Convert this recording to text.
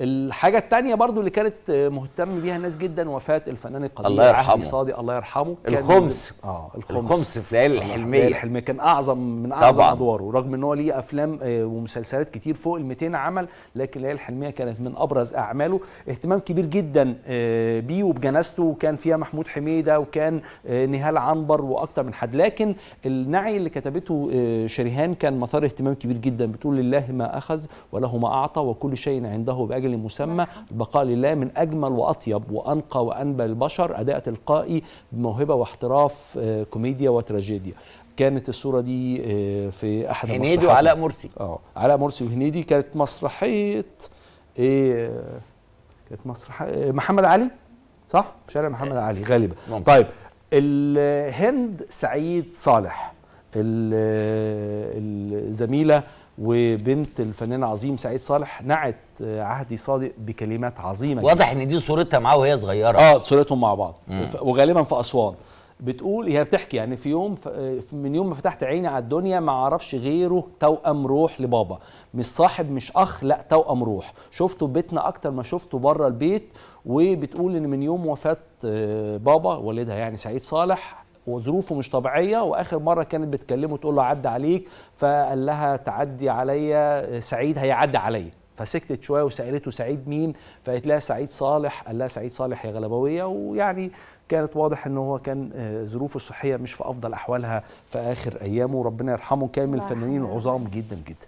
الحاجة التانية برضو اللي كانت مهتم بيها الناس جدا وفاة الفنان القدير الله يرحمه. صادق الله يرحمه الخمس. آه الخمس في ليالي الحلمية. ليالي الحلمية كان أعظم من أعظم طبعاً. أدواره رغم إن هو ليه أفلام آه، ومسلسلات كتير فوق ال 200 عمل لكن ليالي الحلمية كانت من أبرز أعماله اهتمام كبير جدا آه، بيه وبجنازته وكان فيها محمود حميدة وكان آه، نهال عنبر وأكتر من حد لكن النعي اللي كتبته شريهان كان مثار اهتمام كبير جدا بتقول لله ما أخذ وله ما أعطى وكل شيء عنده بأجل مسمى البقاء لله من أجمل وأطيب وأنقى وأنبل البشر أداء تلقائي بموهبة واحتراف آه، كوميديا وتراجيديا كانت الصورة دي آه، في أحد هنيدي. وعلاء مرسي آه علاء مرسي وهنيدي كانت مسرحية إيه آه، كانت مسرحية محمد علي صح؟ شارع محمد علي غالبا ممكن. طيب الهند سعيد صالح ال- الزميلة وبنت الفنان العظيم سعيد صالح نعت آه، عهدي صادق بكلمات عظيمة واضح إن دي صورتها معاه وهي صغيرة. آه صورتهم مع بعض. ف- وغالبا في أسوان. بتقول هي بتحكي يعني في يوم ف- من يوم ما فتحت عيني على الدنيا ما أعرفش غيره توأم روح لبابا. مش صاحب مش أخ لا توأم روح. شفته في بيتنا أكتر ما شفته بره البيت. وبتقول إن من يوم وفاة آه، بابا والدها يعني سعيد صالح وظروفه مش طبيعية وآخر مرة كانت بتكلمه تقول له عدى عليك فقال لها تعدي عليا سعيد هيعدي عليا. فسكتت شوية وسألته سعيد مين؟ فقالت لها سعيد صالح. قال لها سعيد صالح يا غلبوية ويعني كانت واضح إن هو كان آه، ظروفه الصحية مش في أفضل أحوالها في آخر أيامه. ربنا يرحمه كان من الله الفنانين. العظام جدا جدا.